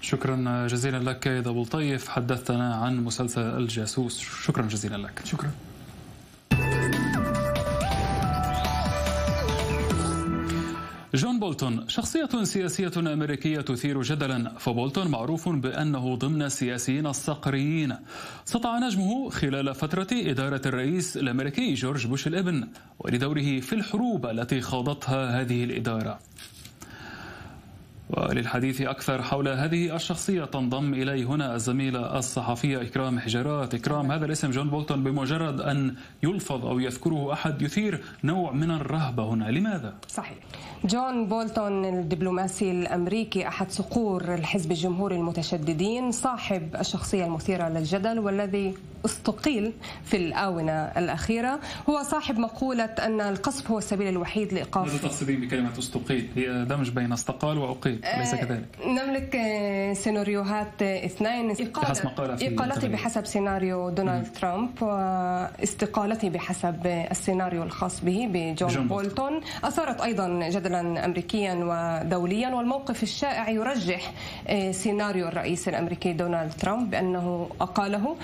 شكرا جزيلا لك كايد أبو الطيف حدثتنا عن مسلسل الجاسوس. شكرا جزيلا لك. شكرا. جون بولتون. شخصية سياسية أمريكية تثير جدلا. فبولتون معروف بأنه ضمن السياسيين الصقريين. سطع نجمه خلال فترة إدارة الرئيس الأمريكي جورج بوش الإبن ولدوره في الحروب التي خاضتها هذه الإدارة. وللحديث أكثر حول هذه الشخصية تنضم إلي هنا الزميلة الصحفية إكرام حجرات. إكرام هذا الاسم جون بولتون بمجرد أن يلفظ أو يذكره أحد يثير نوع من الرهبة هنا. لماذا؟ صحيح. جون بولتون الدبلوماسي الأمريكي أحد صقور الحزب الجمهوري المتشددين صاحب الشخصية المثيرة للجدل والذي استقيل في الآونة الأخيرة. هو صاحب مقولة أن القصف هو السبيل الوحيد لإيقاف ماذا تقصدين بكلمة استقيل؟ هي دمج بين استقال وأقيل. أليس كذلك؟ نملك سيناريوهات اثنين. بحسب مقالة في إقالته بحسب سيناريو دونالد ترامب واستقالته بحسب السيناريو الخاص به بجون جون بولتون. أثارت أيضا جدلا أمريكيا ودوليا والموقف الشائع يرجح سيناريو الرئيس الأمريكي دونالد ترامب بأنه أقاله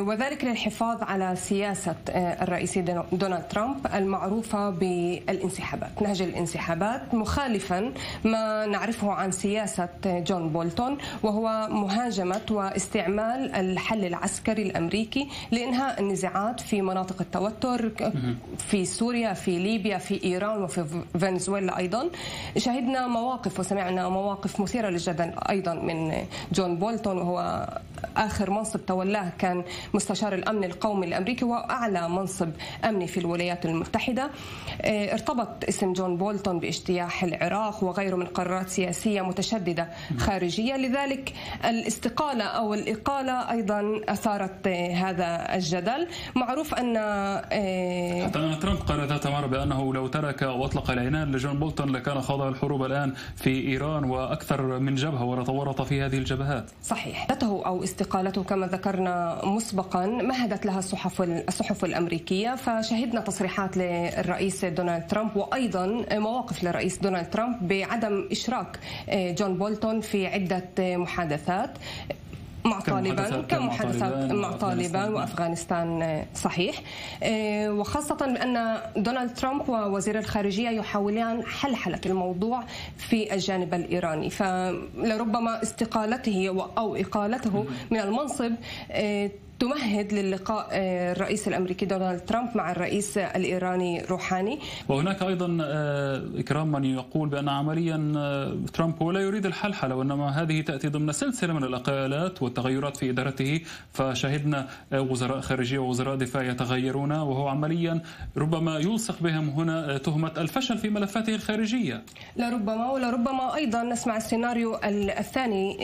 وذلك للحفاظ على سياسة الرئيس دونالد ترامب المعروفة بالانسحابات نهج الانسحابات مخالفا ما نعرفه عن سياسة جون بولتون وهو مهاجمة واستعمال الحل العسكري الأمريكي لإنهاء النزاعات في مناطق التوتر في سوريا في ليبيا في إيران وفي فنزويلا أيضا. شهدنا مواقف وسمعنا مواقف مثيرة للجدل أيضا من جون بولتون وهو آخر منصب تولاه كان مستشار الأمن القومي الأمريكي وأعلى منصب أمني في الولايات المتحدة. ارتبط اسم جون بولتون باجتياح العراق وغيره من قرارات سياسية متشددة خارجية. لذلك الاستقالة أو الإقالة أيضا أثارت هذا الجدل. معروف أن حتى أن ترامب قال ذات مرة بأنه لو ترك وأطلق العنان لجون بولتون لكان خاض الحروب الآن في إيران وأكثر من جبهة ورط في هذه الجبهات. صحيح. أو استقالته كما ذكرنا مسبقا مهدت لها الصحف الصحف الأمريكية. فشهدنا تصريحات للرئيس دونالد ترامب وأيضا مواقف للرئيس دونالد ترامب بعدم إشراك جون بولتون في عدة محادثات. مع طالبان كمحادثات مع طالبان وأفغانستان صحيح. وخاصة بأن دونالد ترامب ووزير الخارجية يحاولان حلحلة الموضوع في الجانب الإيراني. فلربما استقالته أو إقالته من المنصب تمهد للقاء الرئيس الأمريكي دونالد ترامب مع الرئيس الإيراني روحاني. وهناك أيضا إكرام من يقول بأن عمليا ترامب هو لا يريد الحلحلة وإنما هذه تأتي ضمن سلسلة من الأقالات والتغيرات في إدارته. فشهدنا وزراء خارجية ووزراء دفاع يتغيرون وهو عمليا ربما يلصق بهم هنا تهمة الفشل في ملفاته الخارجية. لربما ولربما أيضا نسمع السيناريو الثاني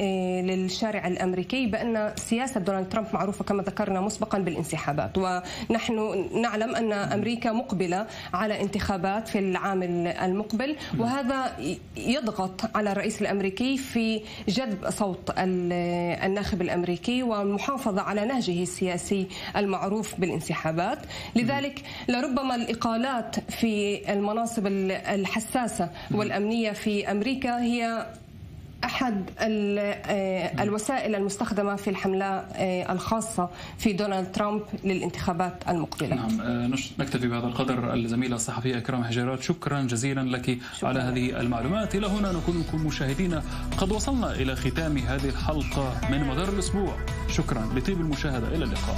للشارع الأمريكي بأن سياسة دونالد ترامب معروفة كما ذكرنا مسبقا بالانسحابات. ونحن نعلم أن أمريكا مقبلة على انتخابات في العام المقبل وهذا يضغط على الرئيس الأمريكي في جذب صوت الناخب الأمريكي والمحافظة على نهجه السياسي المعروف بالانسحابات. لذلك لربما الإقالات في المناصب الحساسة والأمنية في أمريكا هي أحد الوسائل المستخدمة في الحملة الخاصة في دونالد ترامب للانتخابات المقبلة. نعم نكتفي بهذا القدر الزميله الصحفيه اكرام حجيرات شكرا جزيلا لك شكرا. على هذه المعلومات إلى هنا نكون مشاهدينا قد وصلنا إلى ختام هذه الحلقة من مدار الأسبوع شكرا لطيب المشاهدة إلى اللقاء.